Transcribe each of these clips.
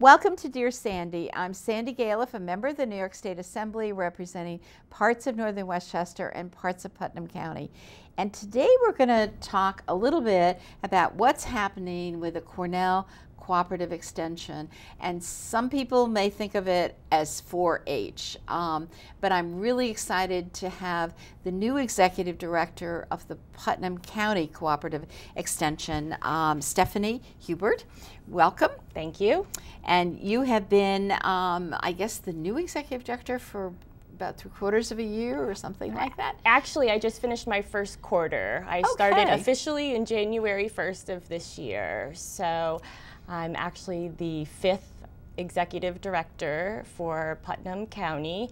Welcome to Dear Sandy. I'm Sandy Galef, a member of the New York State Assembly representing parts of Northern Westchester and parts of Putnam County. And today we're going to talk a little bit about what's happening with the Cornell cooperative extension. And some people may think of it as 4 H, um, but I'm really excited to have the new executive director of the Putnam County Cooperative Extension, um, Stefanie Hubert. Welcome. Thank you. And you have been, um, I guess, the new executive director for about three quarters of a year or something like that? Actually, I just finished my first quarter. I okay. started officially in January 1st of this year. So I'm actually the fifth executive director for Putnam County.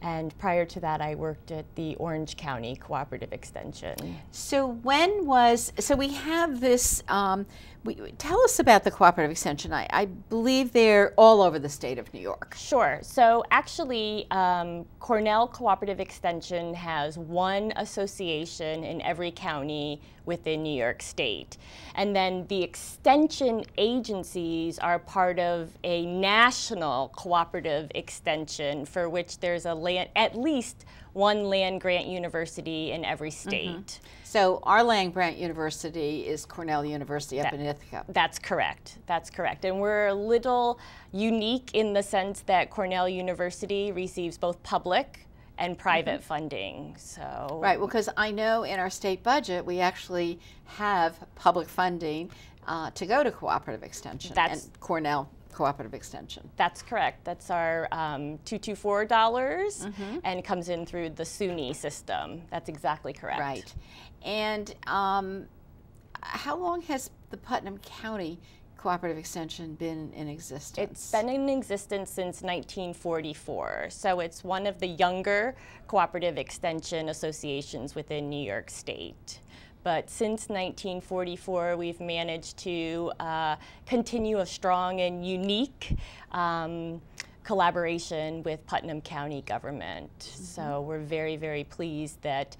And prior to that, I worked at the Orange County Cooperative Extension. So when was, so we have this, um, we, tell us about the Cooperative Extension. I, I, believe they're all over the state of New York. Sure. So actually, um, Cornell Cooperative Extension has one association in every county within New York State. And then the extension agencies are part of a national cooperative extension for which there's a land, at least one land grant university in every mm-hmm. state. Mm -hmm. So our land grant university is Cornell University up that, in Ithaca. That's correct. That's correct. And we're a little unique in the sense that Cornell University receives both public and private mm -hmm. funding. So right, well, because I know in our state budget we actually have public funding uh, to go to cooperative extension That's, and Cornell cooperative extension. That's correct. That's our um, 224 dollars, mm -hmm. and comes in through the SUNY system. That's exactly correct. Right, and um, how long has the Putnam County cooperative extension been in existence? It's been in existence since 1944. So it's one of the younger cooperative extension associations within New York State. But since 1944, we've managed to uh, continue a strong and unique um, collaboration with Putnam County government. Mm -hmm. So we're very, very pleased that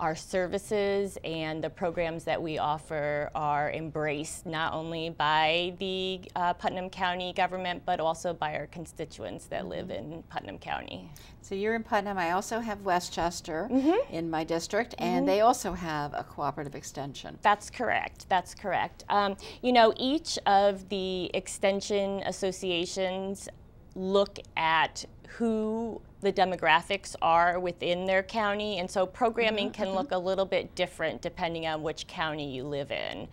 our services and the programs that we offer are embraced not only by the uh, Putnam County government, but also by our constituents that live mm-hmm. in Putnam County. So you're in Putnam. I also have Westchester mm -hmm. in my district, and mm -hmm. they also have a cooperative extension. That's correct. That's correct. Um, you know, each of the extension associations look at who the demographics are within their county. And so programming mm -hmm, can mm -hmm. look a little bit different depending on which county you live in.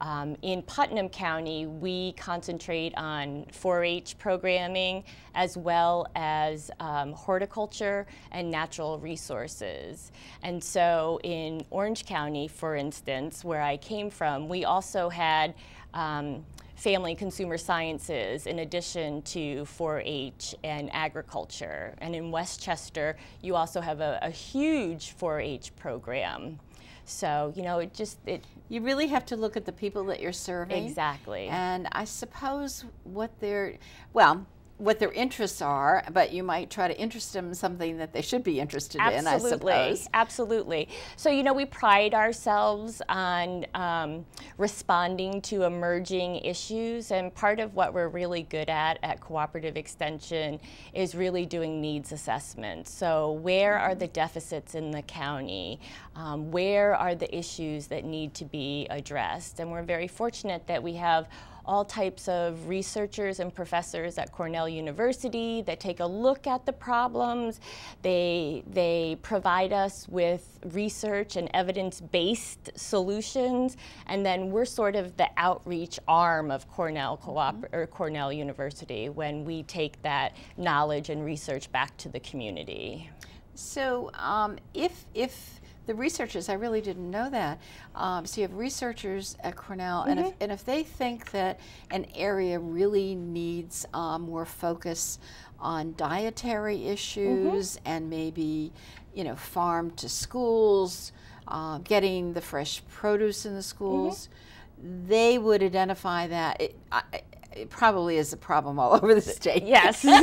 Um, in Putnam County, we concentrate on 4-H programming as well as um, horticulture and natural resources. And so in Orange County, for instance, where I came from, we also had um, family consumer sciences in addition to 4-H and agriculture. And in Westchester, you also have a, a huge 4-H program. So, you know, it just, it. You really have to look at the people that you're serving. Exactly. And I suppose what they're, well, what their interests are, but you might try to interest them in something that they should be interested absolutely, in, I suppose. Absolutely. So, you know, we pride ourselves on um, responding to emerging issues, and part of what we're really good at at Cooperative Extension is really doing needs assessments. So, where are the deficits in the county? Um, where are the issues that need to be addressed? And we're very fortunate that we have all types of researchers and professors at Cornell University that take a look at the problems. They, they provide us with research and evidence-based solutions, and then we're sort of the outreach arm of Cornell Co-op mm -hmm. or Cornell University when we take that knowledge and research back to the community. So um, if, if the researchers, I really didn't know that. Um, so you have researchers at Cornell, mm -hmm. and, if, mm-hmm. and if they think that an area really needs um, more focus on dietary issues mm -hmm. and maybe, you know, farm to schools, uh, getting the fresh produce in the schools, mm -hmm. they would identify that. It, I, it probably is a problem all over the state. Yes. so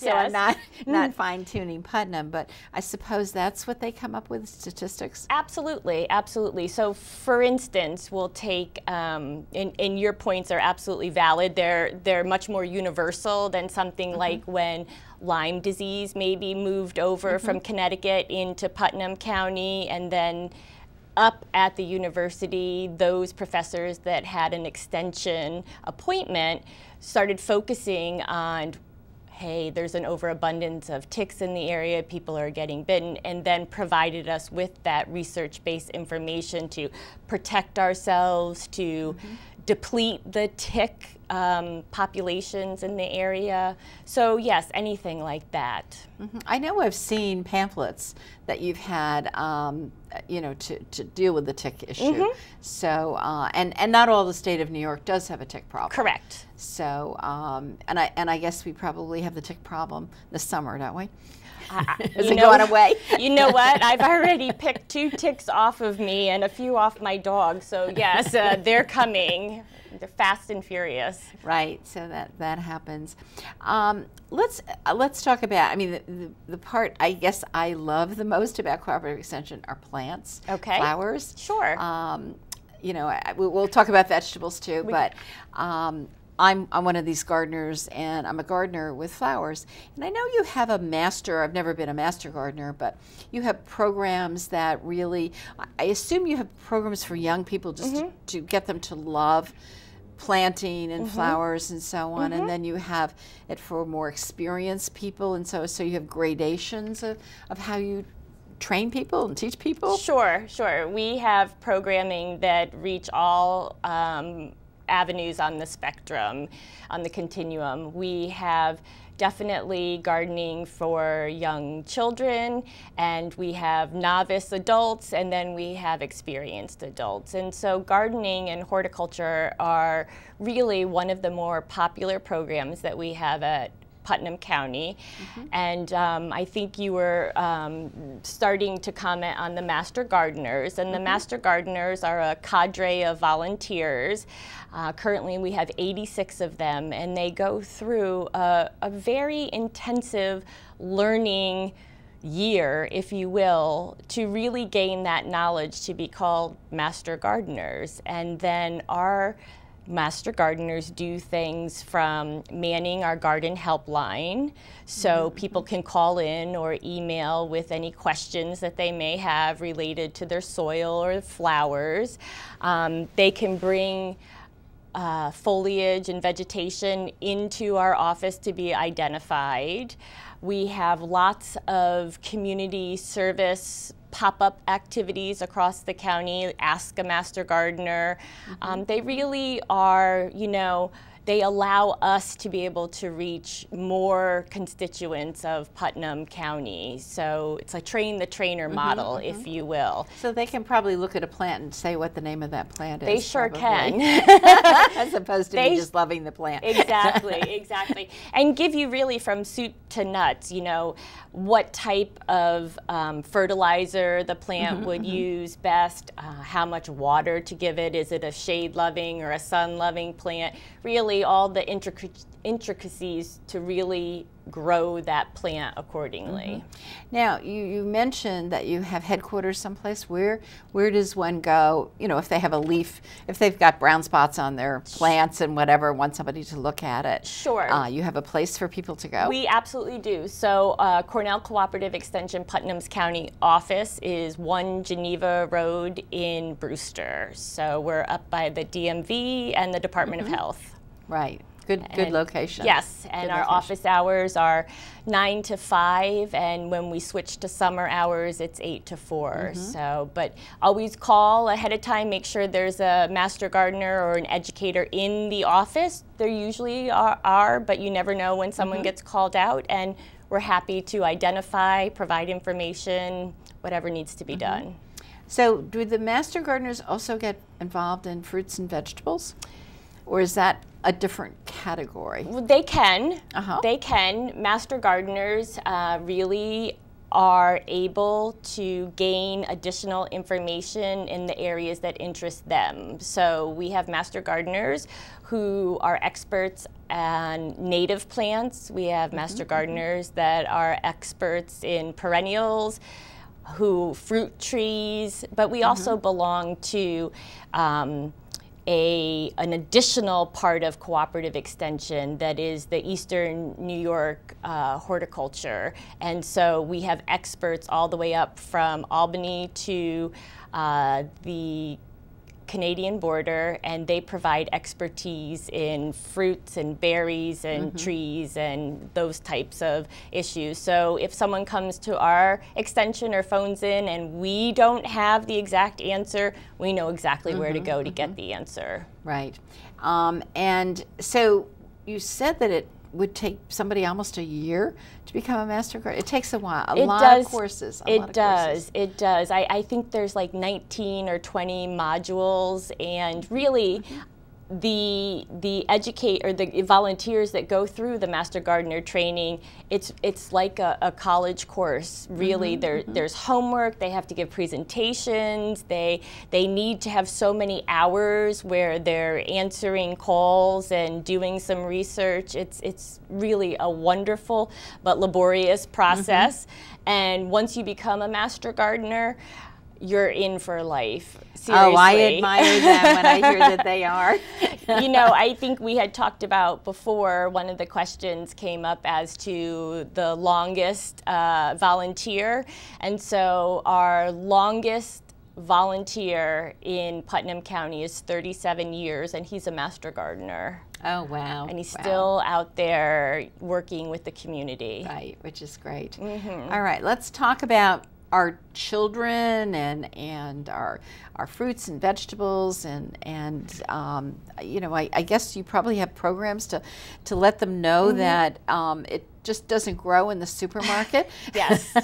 yes. I'm not not fine tuning Putnam, but I suppose that's what they come up with statistics. Absolutely, absolutely. So, for instance, we'll take, um, and, and, your points are absolutely valid. They're they're much more universal than something mm-hmm. like when Lyme disease maybe moved over mm-hmm. from Connecticut into Putnam County, and then up at the university, those professors that had an extension appointment started focusing on hey, there's an overabundance of ticks in the area, people are getting bitten, and then provided us with that research based information to protect ourselves, to mm-hmm. Deplete the tick um, populations in the area. So, yes, anything like that. Mm-hmm. I know I've seen pamphlets that you've had. Um, you know, to, to deal with the tick issue. Mm-hmm. So, uh, and and not all the state of New York does have a tick problem. Correct. So, um, and I and I guess we probably have the tick problem this summer, don't we? Is it know, going away? you know what? I've already picked two ticks off of me and a few off my dog. So yes, uh, they're coming. They're fast and furious. Right. So that that happens. Um, let's uh, let's talk about. I mean, the, the, the, part I guess I love the most about cooperative extension are plants. Okay. Flowers. Sure. Um, you know, I, we'll talk about vegetables too, we, but um, I'm, I'm one of these gardeners and I'm a gardener with flowers. And I know you have a master, I've never been a master gardener, but you have programs that really, I assume you have programs for young people just mm-hmm. to, to, get them to love planting and mm-hmm. flowers and so on. Mm-hmm. And then you have it for more experienced people. And so, so you have gradations of, of how you train people and teach people? Sure, sure. We have programming that reach all um, avenues on the spectrum, on the continuum. We have definitely gardening for young children, and we have novice adults, and then we have experienced adults. And so, gardening and horticulture are really one of the more popular programs that we have at Putnam County. Mm-hmm. And um, I think you were um, starting to comment on the Master Gardeners. And mm-hmm. the Master Gardeners are a cadre of volunteers. Uh, currently, we have 86 of them, and they go through a, a very intensive learning year, if you will, to really gain that knowledge to be called master gardeners. And then our Master gardeners do things from manning our garden helpline, so mm-hmm. people can call in or email with any questions that they may have related to their soil or flowers. Um, they can bring uh, foliage and vegetation into our office to be identified. We have lots of community service pop-up activities across the county, Ask a Master Gardener. Mm-hmm. Um, they really are, you know, they allow us to be able to reach more constituents of Putnam County. So it's a train the trainer mm-hmm, model, mm-hmm. if you will. So they can probably look at a plant and say what the name of that plant is. They sure probably. can. As opposed to they, me just loving the plant. exactly, exactly. And give you really from soup to nuts, you know, what type of um, fertilizer the plant mm-hmm, would mm-hmm. use best, uh, how much water to give it. Is it a shade loving or a sun loving plant? Really really all the intricacies to really grow that plant accordingly. Mm -hmm. Now, you, you mentioned that you have headquarters someplace. Where where does one go? You know, if they have a leaf, if they've got brown spots on their plants and whatever, want somebody to look at it. Sure. Uh, you have a place for people to go. We absolutely do. So, uh, Cornell Cooperative Extension Putnam's County office is One Geneva Road in Brewster. So we're up by the DMV and the Department mm -hmm. of mm-hmm. Health. Right. Good, and good location. Yes, and good our location. office hours are nine to five, and when we switch to summer hours, it's eight to 4 mm -hmm. So, but always call ahead of time. Make sure there's a master gardener or an educator in the office. There usually are, are but you never know when someone mm -hmm. gets called out, and we're happy to identify, provide information, whatever needs to be mm -hmm. done. So, do the master gardeners also get involved in fruits and vegetables? Or is that a different category? They can. Uh-huh. They can. Master gardeners uh, really are able to gain additional information in the areas that interest them. So we have master gardeners who are experts on native plants. We have mm-hmm, master mm-hmm. gardeners that are experts in perennials who fruit trees, but we mm-hmm. also belong to um, a, an additional part of cooperative extension that is the Eastern New York uh, horticulture. And so we have experts all the way up from Albany to uh, the Canadian border, and they provide expertise in fruits and berries and mm-hmm. trees and those types of issues. So if someone comes to our extension or phones in and we don't have the exact answer, we know exactly mm-hmm. where to mm-hmm. go to mm-hmm. get the answer. Right. Um, and so you said that it would take somebody almost a year to become a master gardener. It takes a while, a it lot does, of courses. it does. Courses. It does. I, I, think there's like 19 or 20 modules, and really, mm-hmm the the educate or the volunteers that go through the master gardener training it's it's like a, a college course really mm-hmm, there mm-hmm. there's homework they have to give presentations they they need to have so many hours where they're answering calls and doing some research it's it's really a wonderful but laborious process mm-hmm. and once you become a master gardener you're in for life. Seriously. Oh, I admire them when I hear that they are. you know, I think we had talked about before, one of the questions came up as to the longest uh, volunteer. And so our longest volunteer in Putnam County is 37 years, and he's a master gardener. Oh, wow. And he's wow. still out there working with the community. Right, which is great. Mm-hmm. All right, let's talk about our children and and our our fruits and vegetables and and um, you know I, I, guess you probably have programs to to let them know mm-hmm. that um, it just doesn't grow in the supermarket. yes,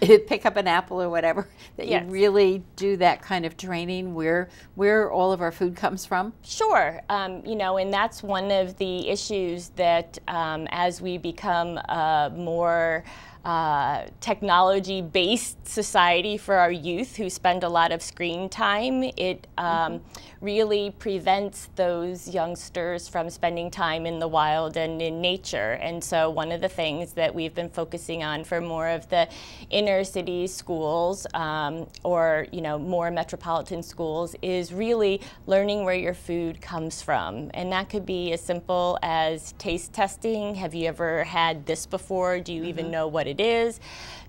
pick up an apple or whatever. That yes. you really do that kind of training where where all of our food comes from. Sure, um, you know, and that's one of the issues that um, as we become uh, more uh, technology based society for our youth who spend a lot of screen time. It um, mm-hmm. really prevents those youngsters from spending time in the wild and in nature. And so, one of the things that we've been focusing on for more of the inner city schools um, or you know more metropolitan schools is really learning where your food comes from. And that could be as simple as taste testing. Have you ever had this before? Do you mm-hmm. even know what it is,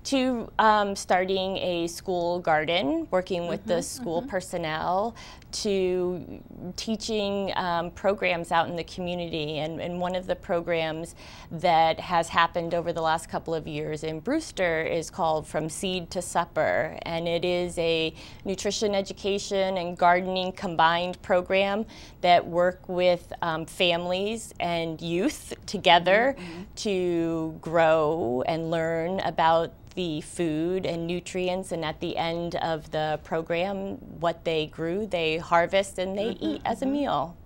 to um, starting a school garden, working with mm-hmm, the school mm-hmm. personnel, to teaching um, programs out in the community. And, and, one of the programs that has happened over the last couple of years in Brewster is called From Seed to Supper. And it is a nutrition education and gardening combined program that work with um, families and youth together mm-hmm. to grow and learn about the food and nutrients, and at the end of the program, what they grew, they harvest and they mm-hmm, eat as mm-hmm. a meal.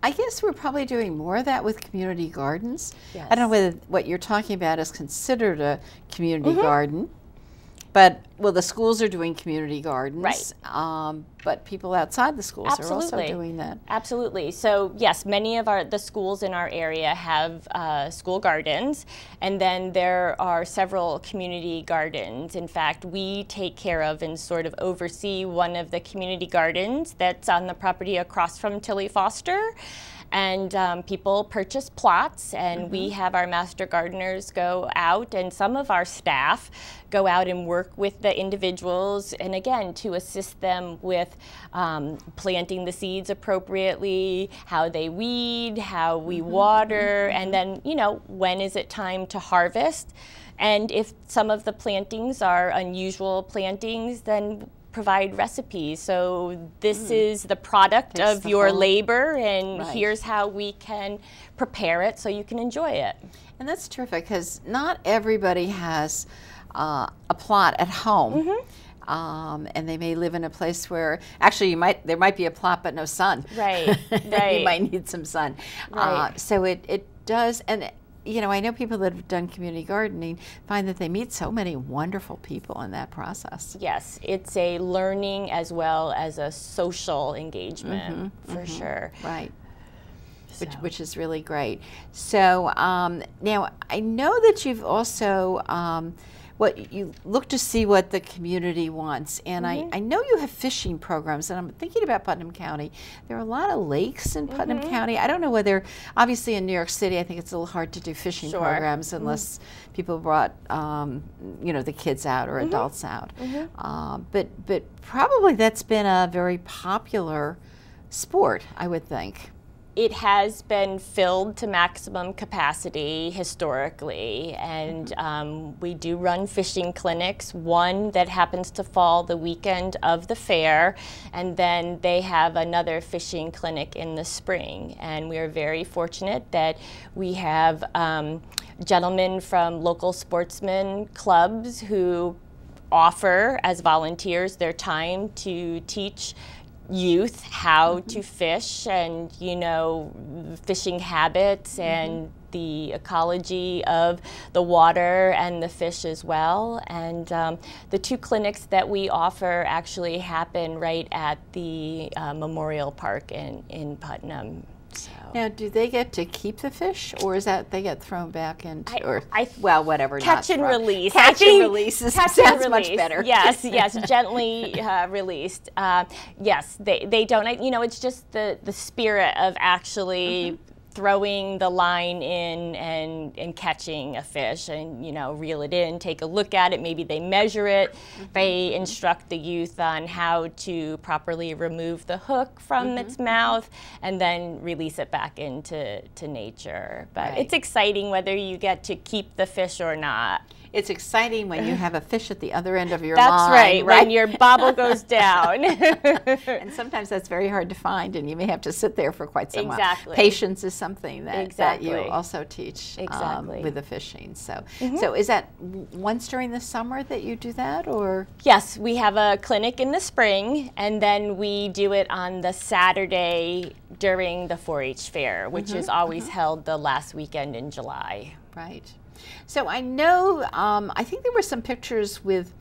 I guess we're probably doing more of that with community gardens. Yes. I don't know whether what you're talking about is considered a community mm-hmm. garden. But well, the schools are doing community gardens, right? Um, but people outside the schools Absolutely. are also doing that. Absolutely. So yes, many of our the schools in our area have uh, school gardens, and then there are several community gardens. In fact, we take care of and sort of oversee one of the community gardens that's on the property across from Tilly Foster and um, people purchase plots and mm-hmm. we have our master gardeners go out and some of our staff go out and work with the individuals and again to assist them with um, planting the seeds appropriately how they weed how we mm-hmm. water mm-hmm. and then you know when is it time to harvest and if some of the plantings are unusual plantings then provide recipes. So this mm. is the product of the your whole. labor, and right. here's how we can prepare it so you can enjoy it. And that's terrific because not everybody has uh, a plot at home. Mm-hmm. Um, and they may live in a place where actually you might there might be a plot but no sun. Right, right. you might need some sun. Right. Uh, so it, it does, and you know, I know people that have done community gardening find that they meet so many wonderful people in that process. Yes, it's a learning as well as a social engagement mm-hmm, for mm-hmm. sure. Right. So. Which, which is really great. So um, now I know that you've also um, what you look to see what the community wants. And mm-hmm. I, I know you have fishing programs, and I'm thinking about Putnam County. There are a lot of lakes in Putnam mm-hmm. County. I don't know whether, obviously in New York City, I think it's a little hard to do fishing sure. programs mm-hmm. unless mm-hmm. people brought, um, you know, the kids out or mm-hmm. adults out. Uh, but but probably that's been a very popular sport, I would think it has been filled to maximum capacity historically, and mm-hmm. um, we do run fishing clinics. One that happens to fall the weekend of the fair, and then they have another fishing clinic in the spring. And we are very fortunate that we have um, gentlemen from local sportsmen clubs who offer as volunteers their time to teach youth how mm-hmm. to fish and you know fishing habits mm-hmm. and the ecology of the water and the fish as well and um, the two clinics that we offer actually happen right at the uh, memorial park in, in putnam so. Now, do they get to keep the fish, or is that they get thrown back into, I, or I, well, whatever? Catch and thrown. release. Catch and release is, catch sounds release. much better. Yes, yes, gently uh, released. Uh, yes, they they don't. You know, it's just the the spirit of actually. Mm-hmm throwing the line in and, and catching a fish and you know reel it in take a look at it maybe they measure it mm-hmm. they instruct the youth on how to properly remove the hook from mm-hmm. its mouth and then release it back into to nature but right. it's exciting whether you get to keep the fish or not it's exciting when you have a fish at the other end of your that's line. That's right, right, when your bobble goes down. and sometimes that's very hard to find, and you may have to sit there for quite some time. exactly. while. Patience is something that, exactly. that you also teach um, exactly. um, with the fishing. So, mm-hmm. so is that once during the summer that you do that, or? Yes, we have a clinic in the spring, and then we do it on the Saturday during the 4-H fair, which mm-hmm. is always mm-hmm. held the last weekend in July. Right. So I know, um, I think there were some pictures with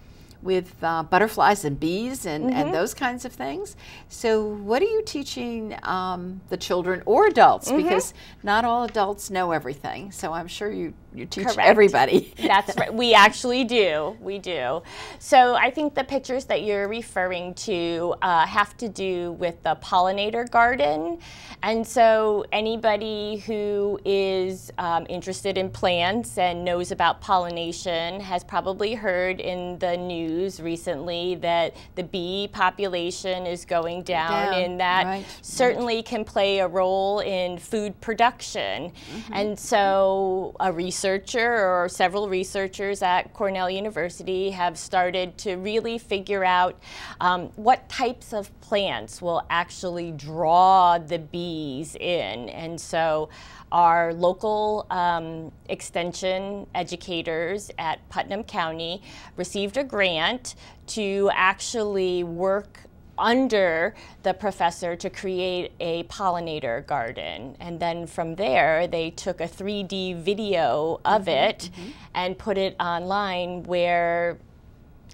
with uh, butterflies and bees and, mm-hmm. and those kinds of things. So, what are you teaching um, the children or adults? Mm-hmm. Because not all adults know everything. So, I'm sure you, you teach Correct. everybody. That's right. We actually do. We do. So, I think the pictures that you're referring to uh, have to do with the pollinator garden. And so, anybody who is um, interested in plants and knows about pollination has probably heard in the news recently that the bee population is going down, down. and that right. certainly can play a role in food production. Mm-hmm. And so, a researcher or several researchers at Cornell University have started to really figure out um, what types of plants will actually draw the bees in. And so, our local um, extension educators at Putnam County received a grant to actually work under the professor to create a pollinator garden. And then from there, they took a 3D video of mm-hmm, it mm-hmm. and put it online where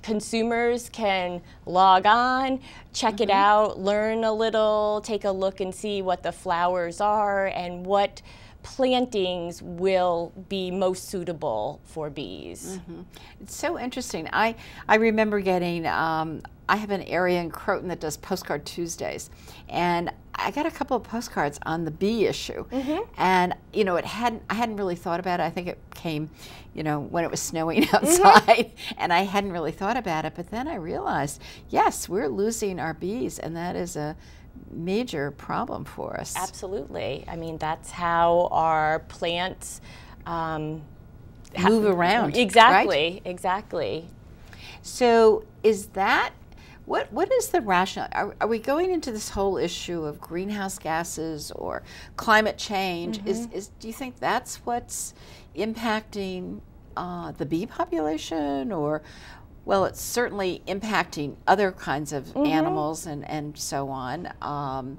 consumers can log on, check mm-hmm. it out, learn a little, take a look and see what the flowers are and what plantings will be most suitable for bees. Mm-hmm. It's so interesting. I, I remember getting, um, I have an area in Croton that does postcard Tuesdays, and I got a couple of postcards on the bee issue, mm-hmm. and you know, it hadn't. I hadn't really thought about it. I think it came, you know, when it was snowing outside, mm-hmm. and I hadn't really thought about it. But then I realized, yes, we're losing our bees, and that is a major problem for us. Absolutely. I mean, that's how our plants um, move around. Exactly. Right? Exactly. So, is that what what is the rationale? Are, are, we going into this whole issue of greenhouse gases or climate change? Mm-hmm. Is, is do you think that's what's impacting uh, the bee population, or well, it's certainly impacting other kinds of mm-hmm. animals and, and so on. Um,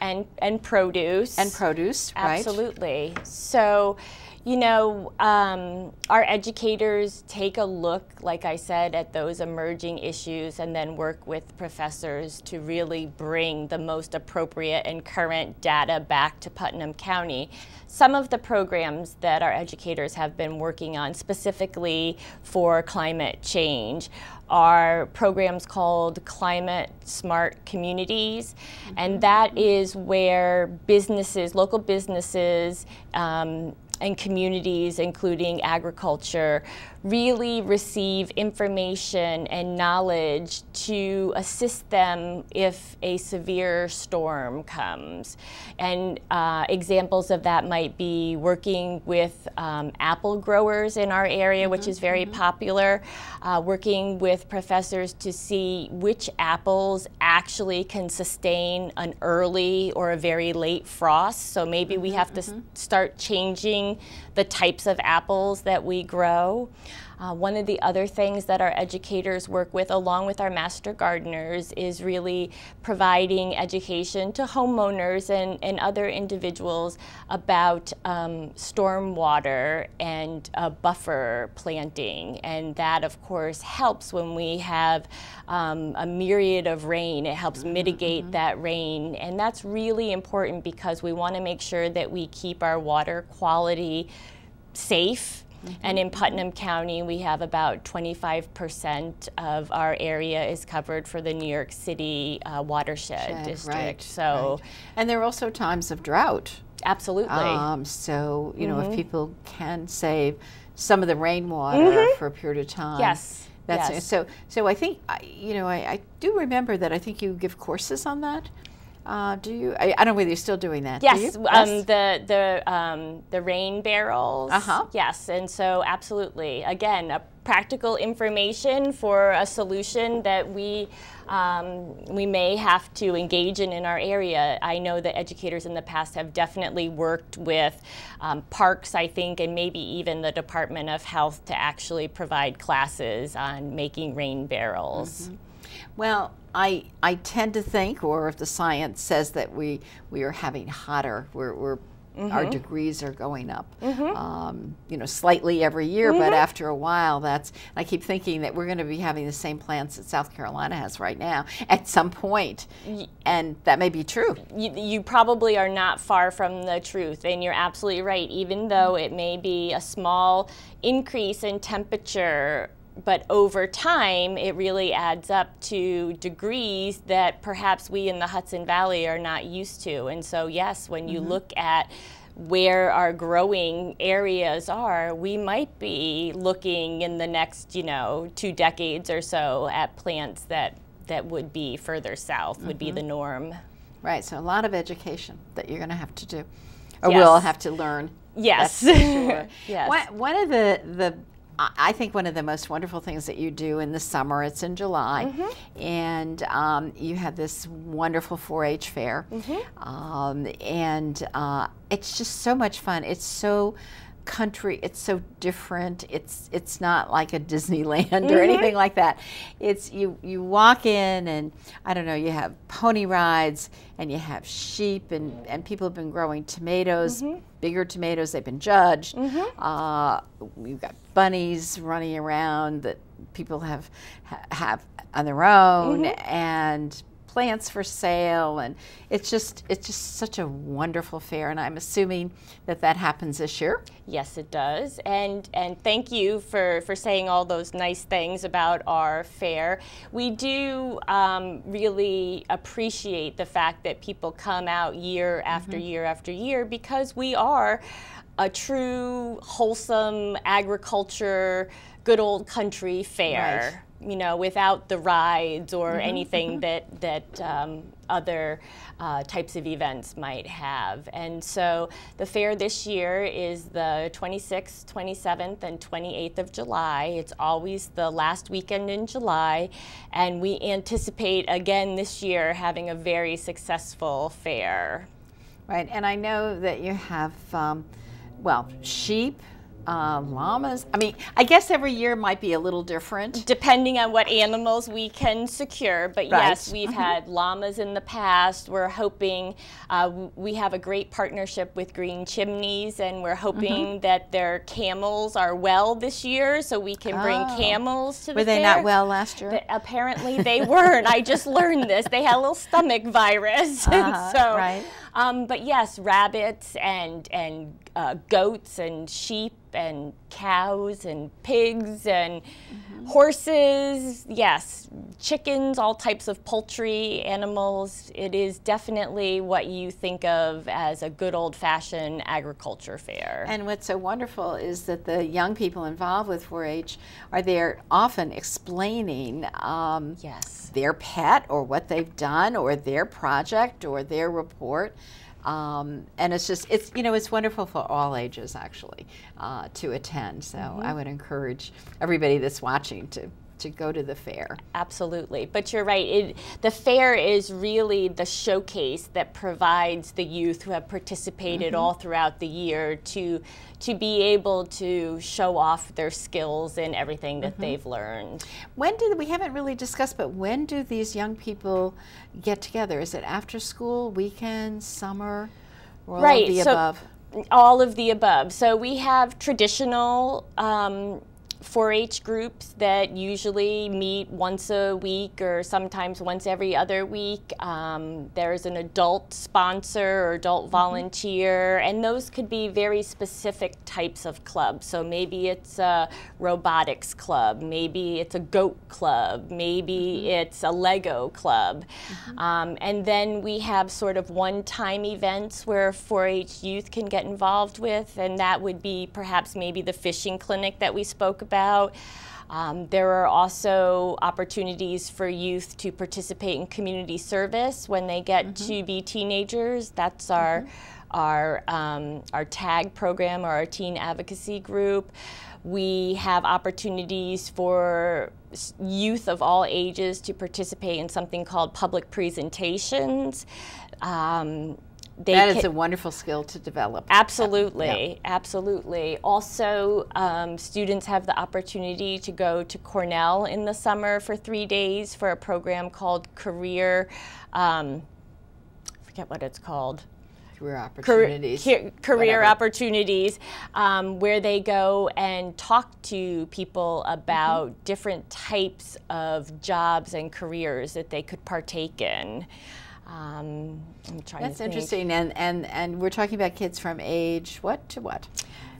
and, and produce. And produce, right? Absolutely. So, You know, um, our educators take a look, like I said, at those emerging issues and then work with professors to really bring the most appropriate and current data back to Putnam County. Some of the programs that our educators have been working on specifically for climate change are programs called Climate Smart Communities, mm -hmm. and that is where businesses, local businesses, um, and communities, including agriculture, really receive information and knowledge to assist them if a severe storm comes. And uh, examples of that might be working with um, apple growers in our area, mm -hmm, which is very mm -hmm. popular, uh, working with professors to see which apples actually can sustain an early or a very late frost. So maybe we mm-hmm, have to mm-hmm. start changing the types of apples that we grow. Uh, one of the other things that our educators work with, along with our master gardeners, is really providing education to homeowners and, and other individuals about um, stormwater and uh, buffer planting. And that, of course, helps when we have um, a myriad of rain. It helps mm-hmm, mitigate mm -hmm. that rain. And that's really important because we want to make sure that we keep our water quality safe Mm -hmm. And in Putnam County, we have about 25% of our area is covered for the New York City uh, watershed Shed, district. Right, so, right. and there are also times of drought. Absolutely. Um, so you know, mm -hmm. if mm-hmm. people can save some of the rainwater mm -hmm. for a period of time. Yes. That's yes. so. So I think you know I, I do remember that. I think you give courses on that. Uh, do you? I, I, don't know whether you're still doing that. Yes, um, the the um, the rain barrels. Uh huh. Yes, and so absolutely. Again, a practical information for a solution that we um, we may have to engage in in our area. I know that educators in the past have definitely worked with um, parks, I think, and maybe even the Department of Health to actually provide classes on making rain barrels. Mm -hmm. Well, I, I tend to think, or if the science says that we, we are having hotter, we're, we're Mm -hmm. our mm-hmm. degrees are going up, mm -hmm. um, you know, slightly every year. Mm -hmm. But mm-hmm. after a while, that's I keep thinking that we're going to be having the same plants that South Carolina has right now at some point, and that may be true. You, you, probably are not far from the truth, and you're absolutely right. Even though it may be a small increase in temperature but over time, it really adds up to degrees that perhaps we in the Hudson Valley are not used to. And so, yes, when you mm -hmm. look at where our growing areas are, we might be looking in the next, you know, two decades or so at plants that that would be further south, mm -hmm. would be the mm-hmm. norm. Right. So a lot of education that you're going to have to do, or yes. we'll have to learn. Yes. sure. yes. One, one of the the I think one of the most wonderful things that you do in the summer, it's in July, mm -hmm. and um, you have this wonderful 4-H fair, mm -hmm. um, and uh, it's just so much fun. It's so country it's so different it's it's not like a disneyland mm -hmm. or mm-hmm. anything like that it's you you walk in and i don't know you have pony rides and you have sheep and and people have been growing tomatoes mm -hmm. bigger tomatoes they've been judged mm -hmm. uh, we've got bunnies running around that people have have on their own mm-hmm. and plants for sale and it's just it's just such a wonderful fair and I'm assuming that that happens this year. Yes it does and and thank you for for saying all those nice things about our fair. We do um, really appreciate the fact that people come out year after mm -hmm. year after year because we are a true wholesome agriculture good old country fair. Right you know, without the rides or mm -hmm, anything mm -hmm. that that um, other uh, types of events might have. And so the fair this year is the 26th, 27th, and 28th of July. It's always the last weekend in July, and we anticipate again this year having a very successful fair. Right, and I know that you have, um, well, sheep, uh, llamas. I mean, I guess every year might be a little different. Depending on what animals we can secure. But Right. yes, we've had llamas in the past. We're hoping, uh, we have a great partnership with Green Chimneys, and we're hoping that their camels are well this year so we can bring Oh. camels to the Were they fair. not well last year? Th- apparently they weren't. I just learned this. They had a little stomach virus. Uh-huh, so, right. um, but yes, rabbits and and uh, goats and sheep and cows and pigs and Mm-hmm. horses. Yes, chickens, all types of poultry animals. It is definitely what you think of as a good old-fashioned agriculture fair. And what's so wonderful is that the young people involved with 4-H are there often explaining um, yes. their pet or what they've done or their project or their report. Um, and it's just it's you know it's wonderful for all ages actually uh, to attend. So I would encourage everybody that's watching to to go to the fair. Absolutely, but you're right. It, the fair is really the showcase that provides the youth who have participated all throughout the year to to be able to show off their skills and everything that they've learned. When do we haven't really discussed, but when do these young people get together? Is it after school, weekends, summer, or all Right, of the so- above? All of the above. So we have traditional. Um, 4-H groups that usually meet once a week or sometimes once every other week. Um, there's an adult sponsor or adult volunteer, and those could be very specific types of clubs. So maybe it's a robotics club, maybe it's a goat club, maybe it's a Lego club. Um, and then we have sort of one-time events where 4-H youth can get involved with, and that would be perhaps maybe the fishing clinic that we spoke about. Um, there are also opportunities for youth to participate in community service when they get to be teenagers. That's our our um, our tag program or our teen advocacy group. We have opportunities for youth of all ages to participate in something called public presentations. Um, they That is a wonderful skill to develop. Absolutely, absolutely. Also, um, students have the opportunity to go to Cornell in the summer for three days for a program called Career. Um, I forget what it's called Career career, opportunities. ca- career opportunities um, where they go and talk to people about Mm-hmm. different types of jobs and careers that they could partake in. Um, I'm trying That's interesting, and, and and we're talking about kids from age what to what?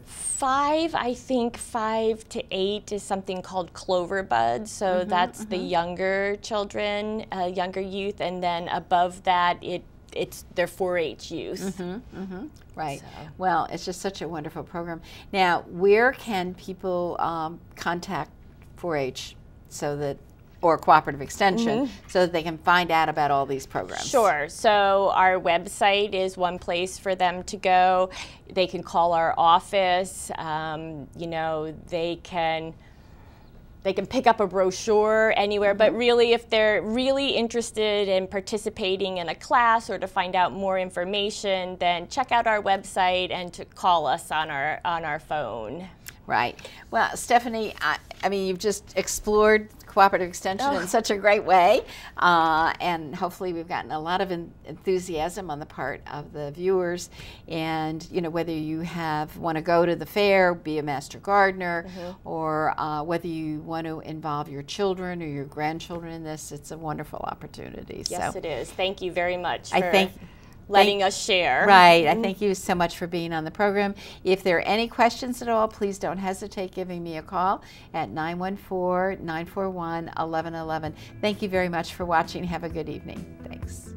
Five, I think five to eight is something called clover buds. So Mm-hmm, that's the younger children, uh, younger youth, and then above that, it it's their 4-H youth. Mm-hmm. Right. So. Well, it's just such a wonderful program. Now, where can people um, contact 4-H so that, or cooperative extension, so that they can find out about all these programs? Mm-hmm. Sure. So our website is one place for them to go. They can call our office. Um, you know, they can they can pick up a brochure anywhere. But really, if they're really interested in participating in a class or to find out more information, then check out our website and to call us on our on our phone. Right. Well, Stefanie, I, I mean, you've just explored cooperative extension Oh. in such a great way, uh, and hopefully, we've gotten a lot of en- enthusiasm on the part of the viewers. And you know, whether you have want to go to the fair, be a master gardener, Mm-hmm. or uh, whether you want to involve your children or your grandchildren in this, it's a wonderful opportunity. Yes, so, it is. Thank you very much I thank. Letting us share. Right. I mm-hmm. thank you so much for being on the program. If there are any questions at all, please don't hesitate giving me a call at 914 941 1111. Thank you very much for watching. Have a good evening. Thanks.